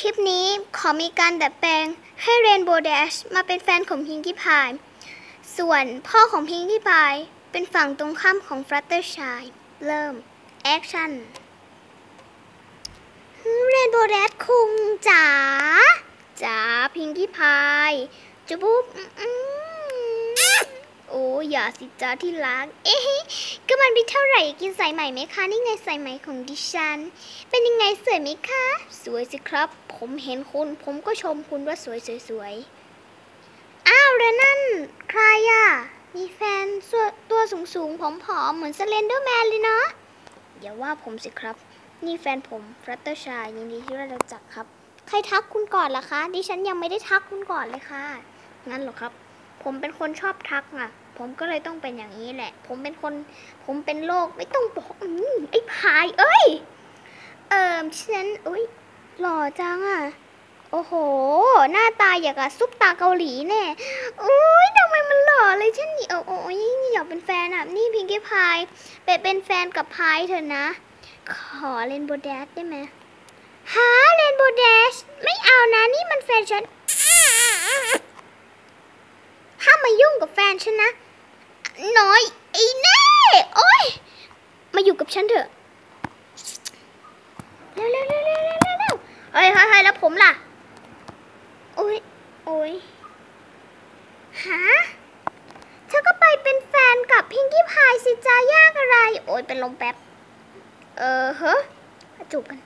คลิปนี้ขอมีการดัดแปลงให้ Rainbow Dash มาเป็นแฟนของพิงกี้พาย ส่วนพ่อของพิงกี้พายเป็นฝั่งตรงข้ามของ Fluttershy เริ่ม แอคชั่น Rainbow Dash คุงจ๋าจ๋าพิงกี้พายจุบุ๊บโอ้อย่าสิจ้าที่รัก เอ๊ะก็มันมีเท่าไหร่กินสายใหม่ไหมคะ นี่ไงสายใหม่ของดิฉัน เป็นยังไงสวยไหมคะ สวยสิครับ ผมเห็นคุณ ผมก็ชมคุณว่าสวยสวยสวยอ้าวแล้วนั่น ใครอะมีแฟนตัวสูงสูงๆผอมๆเหมือนสเลนเดอร์แมนเลยเนาะอย่าว่าผมสิครับ นี่แฟนผม Fluttershy ยินดีที่ได้รู้จักครับ ใครทักคุณก่อนล่ะคะ ดิฉันยังไม่ได้ทักคุณก่อนเลยค่ะ งั้นเหรอครับ ผมเป็นคนชอบทักอะ ผมก็เลยต้องเป็นอย่างนี้แหละ ผมเป็นคน ผมเป็นโรคไม่ต้องบอก อืมไอ้พาย เอ้ย เอิมฉันอุ้ย หล่อจังอะ โอ้โห หน้าตาอย่างกับซุปตาเกาหลีแน่อุ้ยทำไมมันหล่อเลยฉันนี่โอ้โอ้ยนี่อยากเป็นแฟนอะ นี่พิงกี้พายไปเป็นแฟนกับพายเถอะนะ ขอเลนโบแดชได้ไหมฮะเลนโบแดชไม่เอานะนี่มันแฟนฉันห้ามมายุ่งกับแฟนฉันนะ น้อยไอ้แน่โอ้ยมาอยู่กับฉันเถอะ เร็วเร็วเร็วเร็วเร็วเร็ว เร็วเฮ้ยเฮ้ยเฮ้ยแล้วผมล่ะโอ้ยโอ้ยฮะเธอก็ไปเป็นแฟนกับพิงกี้พายสิจ้ายากอะไร โอ้ยเป็นลมแป๊บ เออเฮ้จูบกัน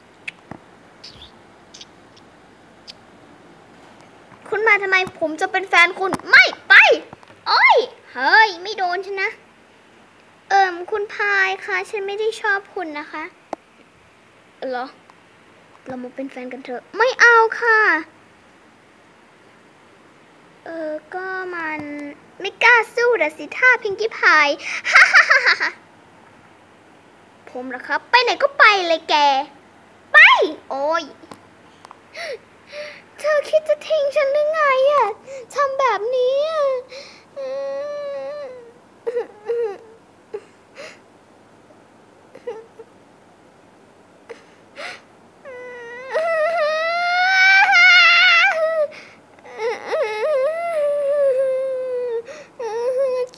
คุณมาทำไมผมจะเป็นแฟนคุณไม่ไป โอ้ย เฮ้ย ไม่โดนฉันนะ เอิมคุณพายคะฉันไม่ได้ชอบคุณนะคะเหรอ เรามาเป็นแฟนกันเถอะ ไม่เอาค่ะ เออ ก็มันไม่กล้าสู้ดิสิท่าพิงกี้พาย ฮ่าฮ่าฮ่าฮ่าผมเหรอครับ ไปไหนก็ไปเลยแก ไป โอ้ย เธอคิดจะทิ้งฉันหรือไงอะทำแบบนี้อะอืม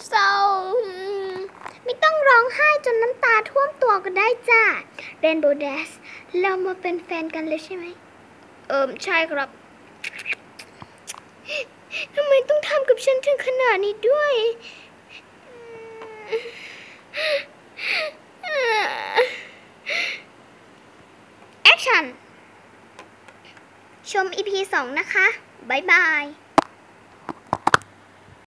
เศร้าไม่ต้องร้องไห้จนน้ำตา ท่วมตัวก็ได้จ้า Rainbow Dash เรามาเป็นแฟนกันเลยใช่ไหม เอิมใช่ครับทำไมต้องทำกับฉันถึงขนาดนี้ด้วย แอคชั่น ชม EP 2นะคะ บ๊ายบาย